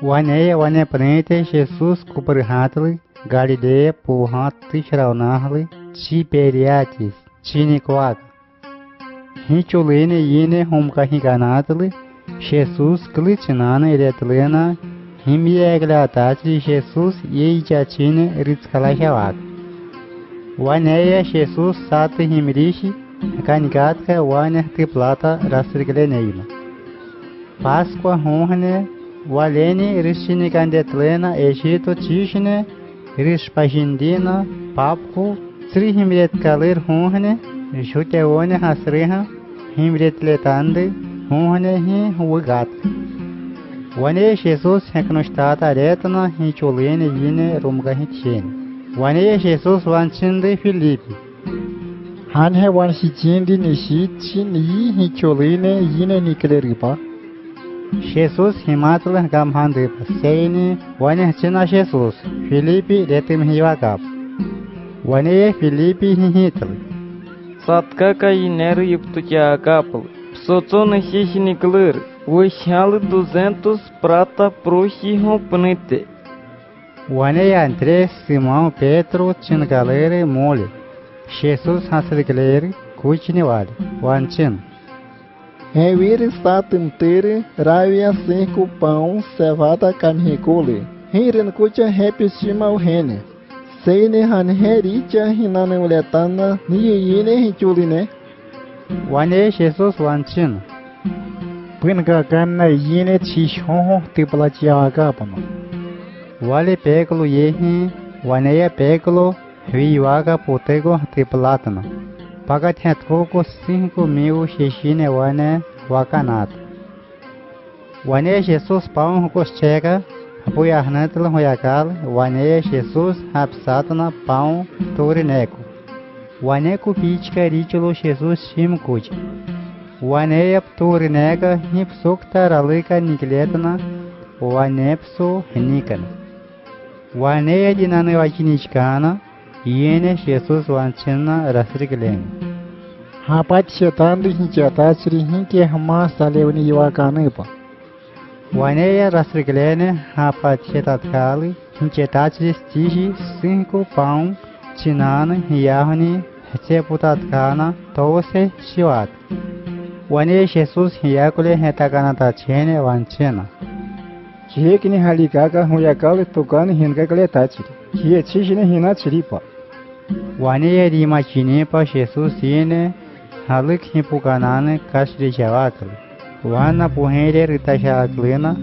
Waneia wane prente Jesus cuprhatli, Galileia puhat tishraunahli, Chiperiatis, Chiniquac. Hichuline yine humka higanatli, Jesus clicinana iretlena, himieglatachi Jesus yeijachine ritzkalashawak. Waneia Jesus sati himrishi, canigatka wane tiplata rastrigleneima. Páscoa honne, Валени, Рысчини Кандатлена, Эшито Чишне, Риш Пашиндина, Папку, Сри Химрет Калыр Хунхне, Шутевоне Хасриха, Химрет Летанды, Хунхне Хи Хугат. Ванеш Иисус Хекнуштата Ретана Хичулени Вине Румгахитшин. Ванеш Иисус Ванчинды Филиппи. Ханхе Ванхичинди Нишитчин, Хичулени Вине Никлерипа. si chi ni yi hi choline yine ni kleripa. Jesus himatla gamhande pasene wane china Jesus Filipe retim hiwagap. Wane Filipe hihitl. Саткака инер юптутя капл. Псоцона хищни клыр. Вышал дузентус прата прохи пнете. Wane André Simão Pedro chingalere mole. Jesus hasriglere kuchniwale. Wanchin. He vir statum tere ravia cinco pão cevada canrecole. Hiren kucha repistima o rene. Seine han hericha hinane uletana ni yine hichuline. Wane Jesus wanchin. Pânga ganna yine chishon tipla chiagapano. Wale peglo yehi, waneia peglo, vivaga potego triplatana. Pagatencoco 5601 Wakanato. Wane Jesus Pão Costeca, Apoiarnantla Royacal, Wane Jesus Rapsatana Pão Torineco. Wane Kupitka Rítulo Jesus Chimkuti. Wane Torineca Nipsuktaralika Nikletana, Wane Psu Nikana. Wane Dinanoiakinichkana, Yene Jesus wanchena rasriklen. Hapat shetan dihin chata srihin ke hama salevni yivakane pa. Waneya rasriklene hapat shetat kali hin chata sristihi cinco pão chinan yahni heceputat kana tose shivat. Waneya Jesus hiyakule hetakana tachene wanchena. Хиеки не халикака хуякалы тукан хинкакале тачири. Хиечишине хина чирипа. Ване я рима чинепа Шесус сиене халык хипукананы кашри чавакл. Вана пухере риташа аклена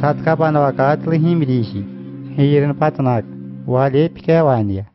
садка панавакатлы химриши. Хирен патнак. Валепика ванья.